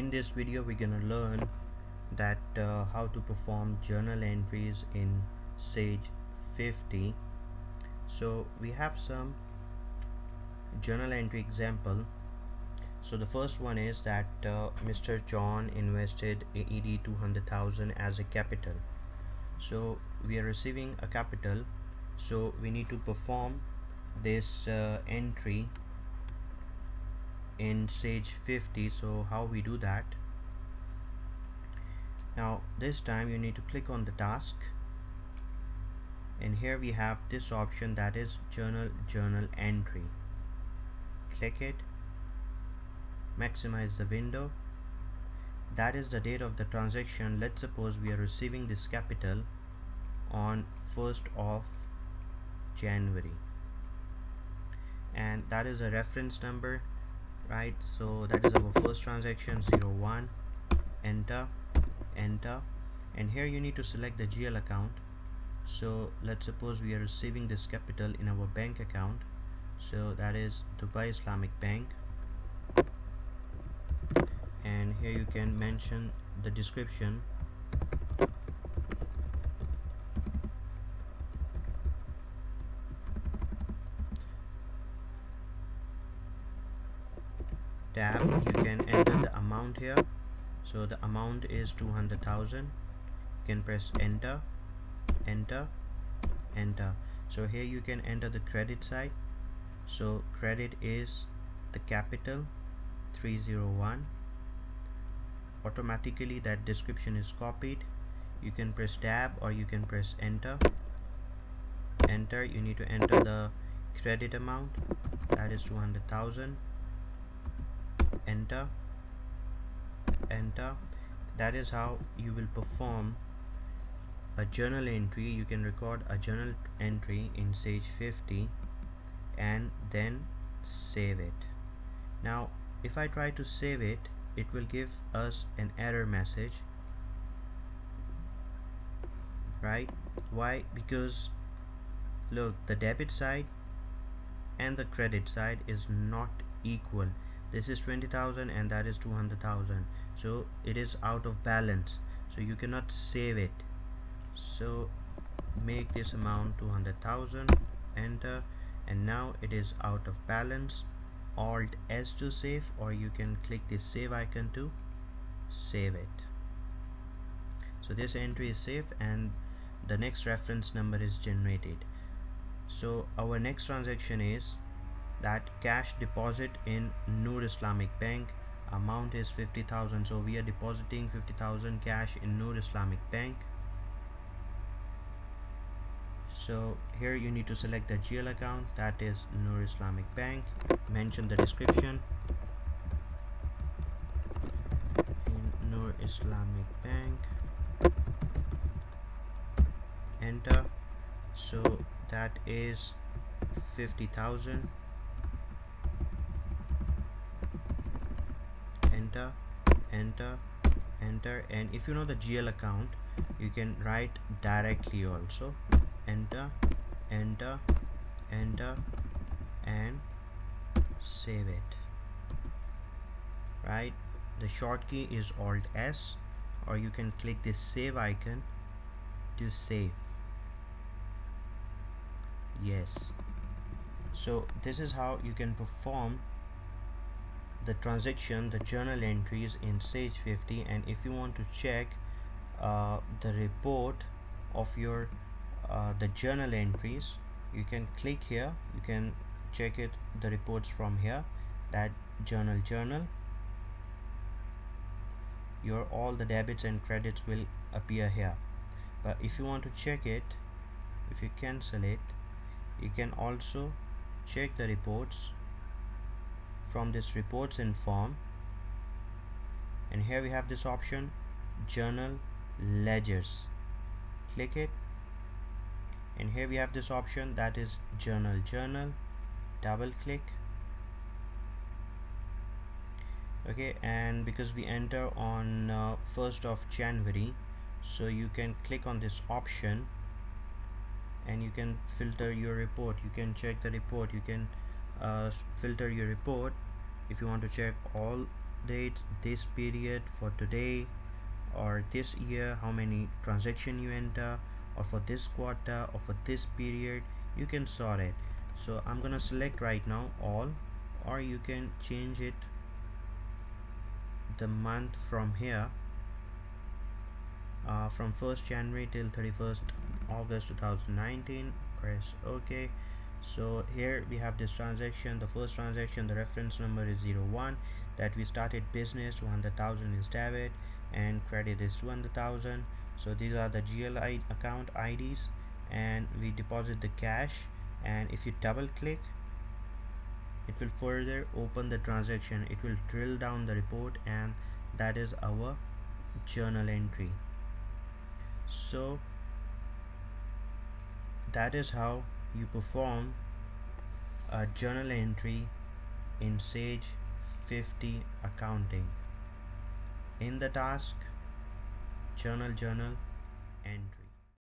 in this video we're gonna learn that uh, how to perform journal entries in Sage 50 so we have some journal entry example. So the first one is that uh, Mr. John invested AED 200,000 as a capital. So we are receiving a capital. So we need to perform this uh, entry in Sage 50 so how we do that? Now this time you need to click on the task. And here we have this option that is general journal entry. Click it. Maximize the window. That is the date of the transaction. Let's suppose we are receiving this capital on 1st of January. And that is a reference number right? So that is our first transaction 01 enter enter. And here you need to select the GL account. So let's suppose we are receiving this capital in our bank account. So that is Dubai Islamic Bank. And here you can mention the description tab you can enter the amount here. So the amount is 200,000 you can press enter enter enter. So here you can enter the credit side. So credit is the capital 301 automatically that description is copied. You can press tab or you can press enter. Enter you need to enter the credit amount. That is 200,000 enter enter. That is how you will perform a journal entry. You can record a journal entry in Sage 50 and then save it. Now if I try to save it it will give us an error message right? Why? Because look the debit side and the credit side is not equal this is 20,000 and that is 200,000 so it is out of balance. So you cannot save it. So make this amount 200,000 enter. And now it is out of balance. Alt s to save or you can click this save icon to save it. So this entry is safe and the next reference number is generated. So our next transaction is that cash deposit in Noor Islamic Bank. Amount is 50,000 so we are depositing 50,000 cash in Noor Islamic Bank. So here you need to select the GL account that is Noor Islamic Bank. Mention the description. In Noor Islamic Bank. Enter. So that is 50,000 enter enter enter and if you know the GL account you can write directly also. Enter enter enter and save it. Right? The short key is alt s or you can click this save icon to save. Yes. So this is how you can perform the transaction the journal entries in Sage 50 and if you want to check uh, the report of your uh, the journal entries you can click here. You can check it the reports from here that general journal. Your all the debits and credits will appear here. But if you want to check it if you cancel it you can also check the reports from this reports in form. And here we have this option general ledgers. Click it. And here we have this option that is general journal double click. Okay and because we enter on uh, 1st of January so you can click on this option and you can filter your report. You can check the report. You can uh, filter your report. If you want to check all dates this period for today or this year how many transaction you enter or for this quarter or for this period you can sort it. So I'm gonna select right now all or you can change it the month from here uh, from 1st January till 31st August 2019 press OK so here we have this transaction. The first transaction the reference number is 01 that we started business 200,000 is debit and credit is 200,000 so these are the GLI account IDs and we deposit the cash and if you double click it will further open the transaction. It will drill down the report and that is our journal entry. So that is how you perform a journal entry in Sage 50 accounting. In the task general journal entry